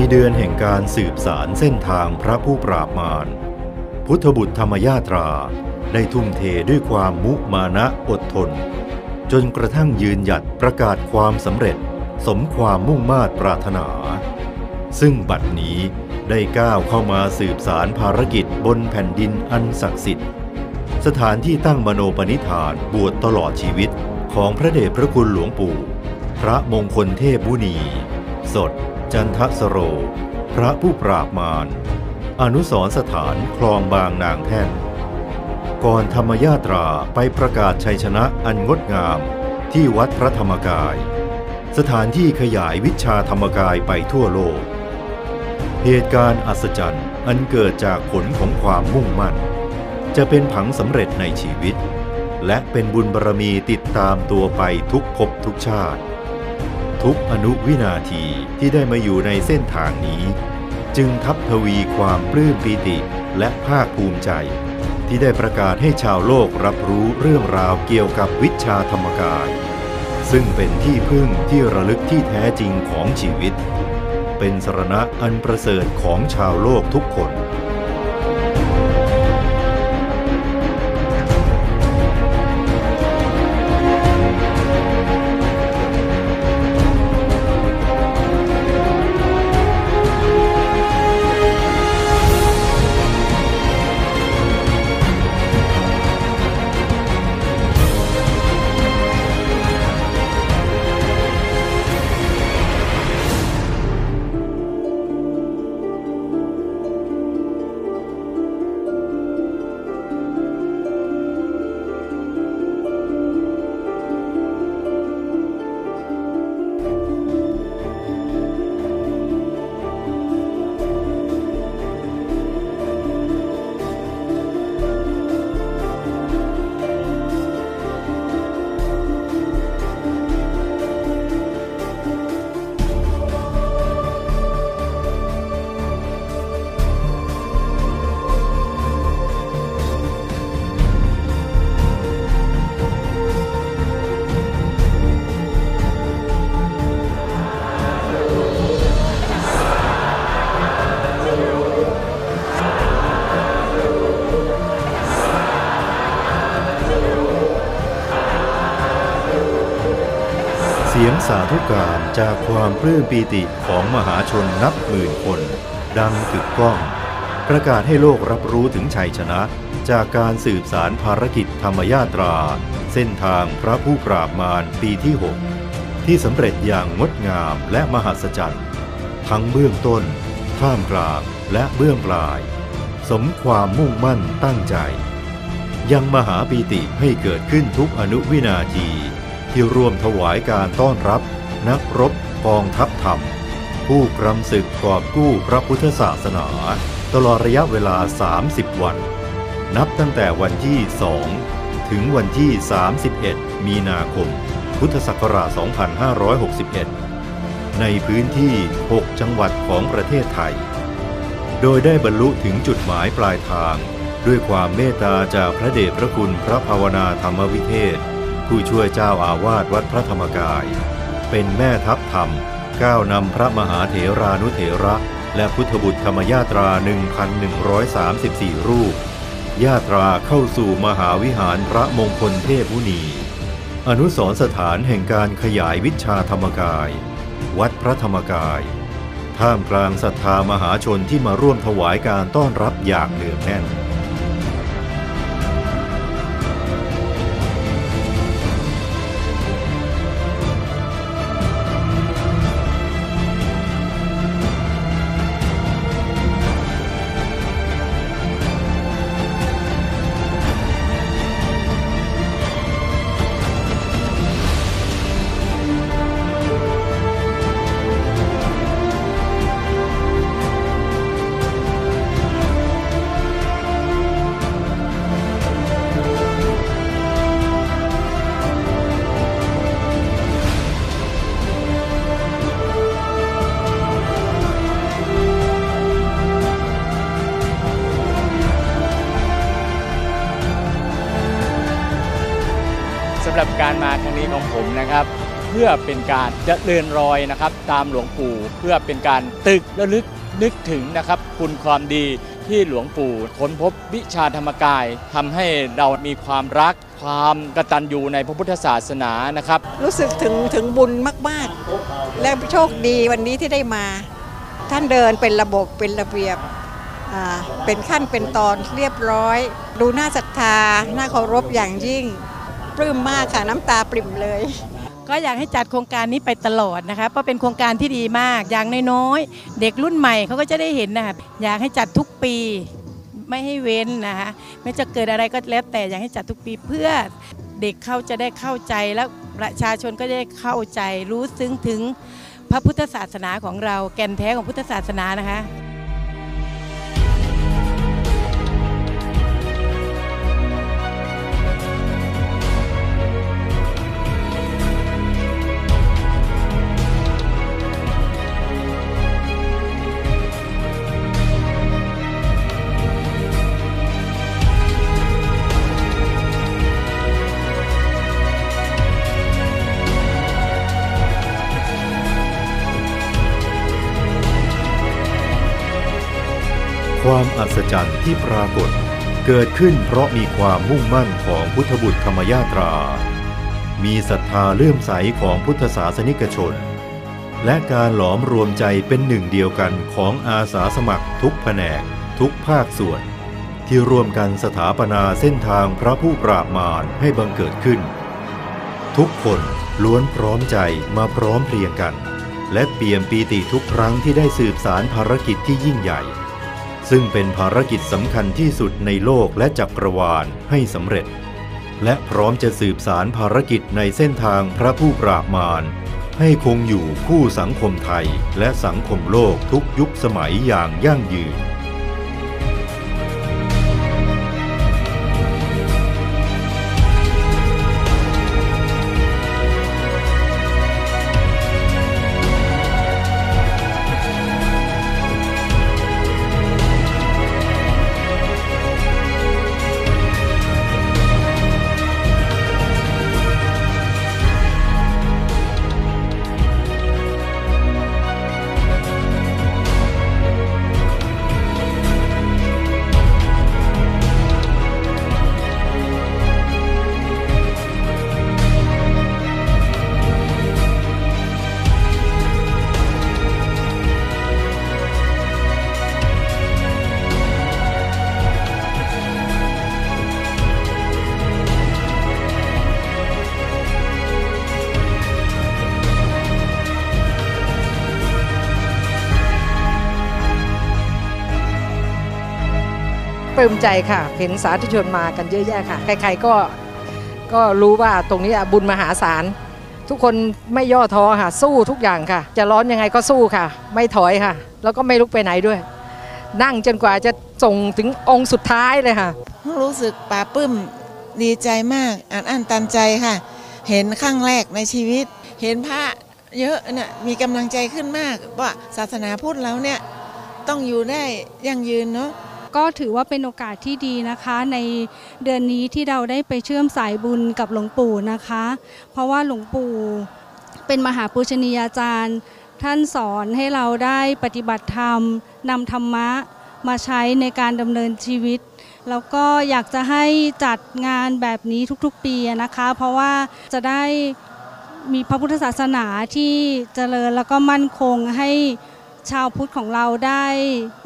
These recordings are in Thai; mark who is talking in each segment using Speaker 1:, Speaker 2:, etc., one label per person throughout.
Speaker 1: ในเดือนแห่งการสืบสารเส้นทางพระผู้ปราบมาร พุทธบุตรธรรมยาตราได้ทุ่มเทด้วยความมุมานะอดทน จนกระทั่งยืนหยัดประกาศความสำเร็จสมความมุ่งมา่ปรารถนา ซึ่งบัดนี้ได้ก้าวเข้ามาสืบสารภารกิจบนแผ่นดินอันศักดิ์สิทธิ์ สถานที่ตั้งมโนปณิธานบวชตลอดชีวิตของพระเดชพระคุณหลวงปู่ พระมงคลเทพบุณี สด จันทสโร พระผู้ปราบมาร อนุสรสถานคลองบางนางแท่น ก่อนธรรมยาตราไปประกาศชัยชนะอันงดงามที่วัดพระธรรมกาย สถานที่ขยายวิชาธรรมกายไปทั่วโลก เหตุการณ์อัศจรรย์อันเกิดจากผลของความมุ่งมั่น จะเป็นผังสำเร็จในชีวิต และเป็นบุญบารรมีติดตามตัวไปทุกภพทุกชาติ ทุกอนุวินาทีที่ได้มาอยู่ในเส้นทางนี้ จึงทับทวีความปลื้มปีติและภาคภูมิใจ ที่ได้ประกาศให้ชาวโลกรับรู้เรื่องราวเกี่ยวกับวิชาธรรมกาย ซึ่งเป็นที่พึ่งที่ระลึกที่แท้จริงของชีวิต เป็นสรณะอันประเสริฐของชาวโลกทุกคน สาธุการจากความปลื้มปีติของมหาชนนับหมื่นคน ดังกึกก้อง ประกาศให้โลกรับรู้ถึงชัยชนะ จากการสืบสารภารกิจธรรมยาตรา เส้นทางพระผู้ปราบมารปีที่ 6 ที่สำเร็จอย่างงดงามและมหัศจรรย์ ทั้งเบื้องต้น ท่ามกลางและเบื้องปลาย สมความมุ่งมั่นตั้งใจ ยังมหาปีติให้เกิดขึ้นทุกอนุวินาที ที่ร่วมถวายการต้อนรับนักรบกองทัพธรรม ผู้กรำศึกกอบกู้พระพุทธศาสนา ตลอดระยะเวลา 30 วัน นับตั้งแต่วันที่ 2 ถึงวันที่ 31 มีนาคม พุทธศักราช 2561 ในพื้นที่ 6 จังหวัดของประเทศไทย โดยได้บรรลุถึงจุดหมายปลายทาง ด้วยความเมตตาจากพระเดชพระคุณพระภาวนาธรรมวิเทศ ผู้ช่วยเจ้าอาวาสวัดพระธรรมกาย เป็นแม่ทัพธรรม ก้าวนำพระมหาเถรานุเถระ และพุทธบุตรธรรมยาตรา 1,134 รูป ญาตราเข้าสู่มหาวิหารพระมงคลเทพมุนี อนุสรสถานแห่งการขยายวิชาธรรมกาย วัดพระธรรมกาย ท่ามกลางศรัทธามหาชนที่มาร่วมถวายการต้อนรับอย่างเนืองแน่น
Speaker 2: การมาครั้งนี้ของผมนะครับ เพื่อเป็นการจะเดินรอยนะครับ ตามหลวงปู่ เพื่อเป็นการตึกระลึกนึกถึงนะครับ คุณความดีที่หลวงปู่ค้นพบวิชาธรรมกายทำให้เรามีความรักความกตัญญูในพระพุทธศาสนานะครับ
Speaker 3: รู้สึกถึงถึงบุญมาก ๆ และโชคดีวันนี้ที่ได้มา ท่านเดินเป็นระบบเป็นระเบียบเป็นขั้นเป็นตอนเรียบร้อย ดูน่าศรัทธาน่าเคารพอย่างยิ่ง ปลื้มมากค่ะน้ำตาปริ่มเลย
Speaker 4: ก็อยากให้จัดโครงการนี้ไปตลอดนะคะเพราะเป็นโครงการที่ดีมากอย่างน้อยๆเด็กรุ่นใหม่เขาก็จะได้เห็นนะคะอยากให้จัดทุกปีไม่ให้เว้นนะคะไม่จะเกิดอะไรก็แล้วแต่อยากให้จัดทุกปีเพื่อเด็กเขาจะได้เข้าใจแล้วประชาชนก็จะได้เข้าใจรู้ซึ้งถึงพระพุทธศาสนาของเราแก่นแท้ของพุทธศาสนานะคะ
Speaker 1: ความอัศจรรย์ที่ปรากฏ เกิดขึ้นเพราะมีความมุ่งมั่นของพุทธบุตรธรรมยาตรา มีศรัทธาเลื่อมใสของพุทธศาสนิกชน และการหลอมรวมใจเป็นหนึ่งเดียวกันของอาสาสมัครทุกแผนก ทุกภาคส่วน ที่ร่วมกันสถาปนาเส้นทางพระผู้ปราบมารให้บังเกิดขึ้น ทุกคนล้วนพร้อมใจมาพร้อมเพรียงกัน และเปี่ยมปีติทุกครั้งที่ได้สืบสารภารกิจที่ยิ่งใหญ่ ซึ่งเป็นภารกิจสำคัญที่สุดในโลกและจักรวาลให้สำเร็จ และพร้อมจะสืบสารภารกิจในเส้นทางพระผู้ปราบมาร ให้คงอยู่คู่สังคมไทยและสังคมโลกทุกยุคสมัยอย่างยั่งยืน
Speaker 5: ปลื้มใจค่ะ เห็นสาธุชนมากันเยอะแยะค่ะ ใครๆก็ก็รู้ว่าตรงนี้บุญมหาศาล ทุกคนไม่ย่อท้อค่ะ สู้ทุกอย่างค่ะ จะร้อนยังไงก็สู้ค่ะ ไม่ถอยค่ะ แล้วก็ไม่ลุกไปไหนด้วย นั่งจนกว่าจะส่งถึงองค์สุดท้ายเลยค่ะ
Speaker 6: รู้สึกปลาปลื้มดีใจมากอ่านอั้นตันใจค่ะ เห็นครั้งแรกในชีวิต เห็นพระเยอะน่ะมีกำลังใจขึ้นมากว่าศาสนาพุทธแล้วเนี่ยต้องอยู่ได้ยั่งยืนเนาะ
Speaker 7: ก็ถือว่าเป็นโอกาสที่ดีนะคะ ในเดือนนี้ที่เราได้ไปเชื่อมสายบุญกับหลวงปู่นะคะ เพราะว่าหลวงปู่เป็นมหาปุชนียาจารย์ ท่านสอนให้เราได้ปฏิบัติธรรมนำธรรมะมาใช้ในการดำเนินชีวิต แล้วก็อยากจะให้จัดงานแบบนี้ทุกๆปีนะคะ เพราะว่าจะได้มีพระพุทธศาสนาที่เจริญแล้วก็มั่นคงให้ ชาวพุทธของเราได้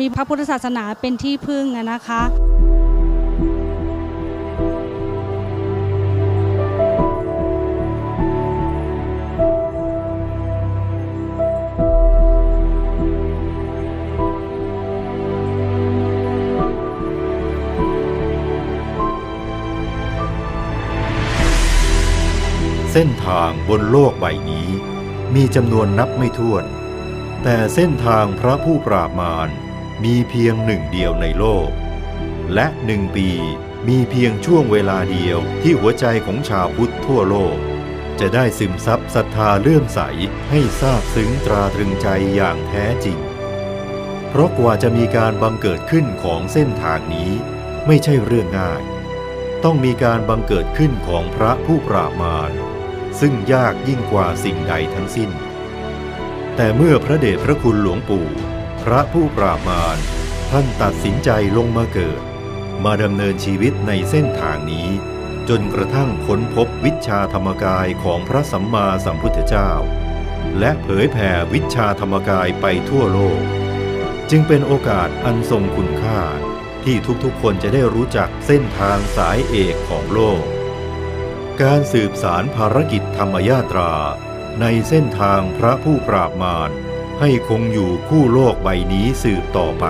Speaker 7: มีพระพุทธศาสนาเป็นที่พึ่งนะคะ
Speaker 1: เส้นทางบนโลกใบนี้ มีจำนวนนับไม่ถ้วน แต่เส้นทางพระผู้ปราบมารมีเพียงหนึ่งเดียวในโลก และหนึ่งปีมีเพียงช่วงเวลาเดียวที่หัวใจของชาวพุทธทั่วโลก จะได้ซึมซับศรัทธาเลื่อมใสให้ทราบซึ้งตราตรึงใจอย่างแท้จริง เพราะกว่าจะมีการบังเกิดขึ้นของเส้นทางนี้ไม่ใช่เรื่องง่าย ต้องมีการบังเกิดขึ้นของพระผู้ปราบมารซึ่งยากยิ่งกว่าสิ่งใดทั้งสิ้น แต่เมื่อพระเดชพระคุณหลวงปู่ พระผู้ปราบมารท่านตัดสินใจลงมาเกิด มาดำเนินชีวิตในเส้นทางนี้ จนกระทั่งค้นพบวิชาธรรมกายของพระสัมมาสัมพุทธเจ้า และเผยแผ่วิชาธรรมกายไปทั่วโลก จึงเป็นโอกาสอันทรงคุณค่าที่ทุกๆคนจะได้รู้จักเส้นทางสายเอกของโลก การสืบสารภารกิจธรรมยาตรา ในเส้นทางพระผู้ปราบมารให้คงอยู่คู่โลกใบนี้สืบต่อไป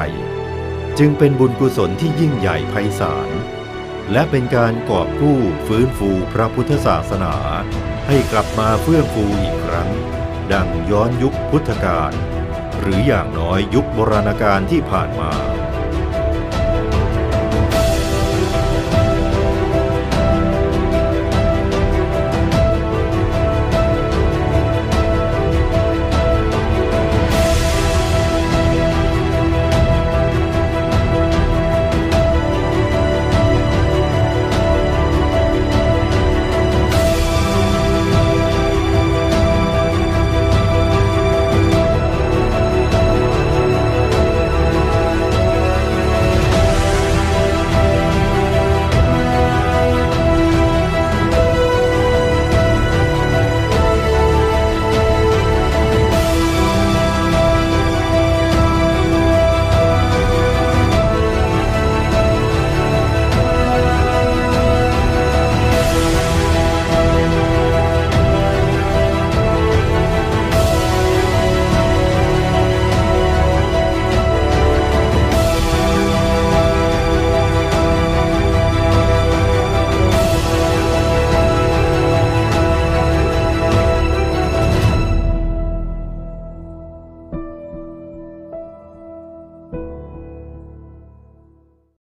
Speaker 1: จึงเป็นบุญกุศลที่ยิ่งใหญ่ไพศาลและเป็นการกอบกู้ฟื้นฟูพระพุทธศาสนา ให้กลับมาเฟื่องฟูอีกครั้ง ดังย้อนยุคพุทธกาลหรืออย่างน้อยยุคโบราณกาลที่ผ่านมา